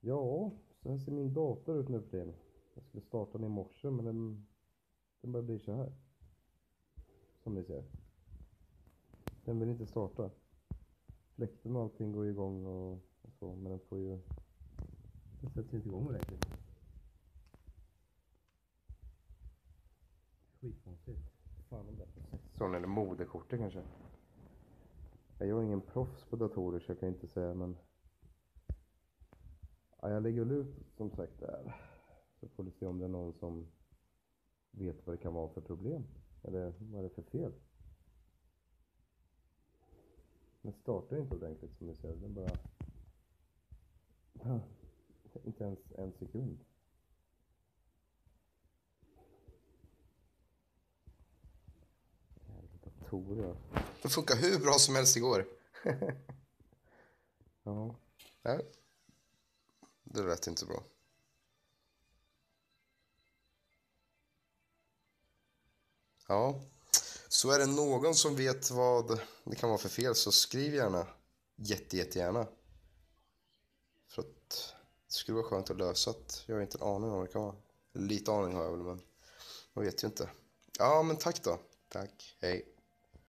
Ja, så här ser min dator ut nu för tiden. Jag skulle starta den i morse men den, den börjar bli så här. Som ni ser. Den vill inte starta. Fläkten och allting går igång och, och så men den får ju... Den sätter inte igång ordentligt. Skitkonstigt. Fan om det Sån eller moderkortet kanske. Jag är ingen proffs på datorer så jag kan inte säga men Ja, jag lägger väl ut som sagt där. Så får vi se om det är någon som vet vad det kan vara för problem. Eller vad är det för fel? Den startar inte ordentligt som ni ser. Den bara... Inte ens en sekund. Datorer. Det funkar hur bra som helst igår. Ja. Nej. Det lät inte bra. Ja, så är det någon som vet vad det kan vara för fel så skriv gärna. Jätte, jättegärna. För att det skulle vara skönt att lösa att jag har inte en aning om vad det kan vara. Lite aning har jag väl men man vet ju inte. Ja men tack då. Tack, hej.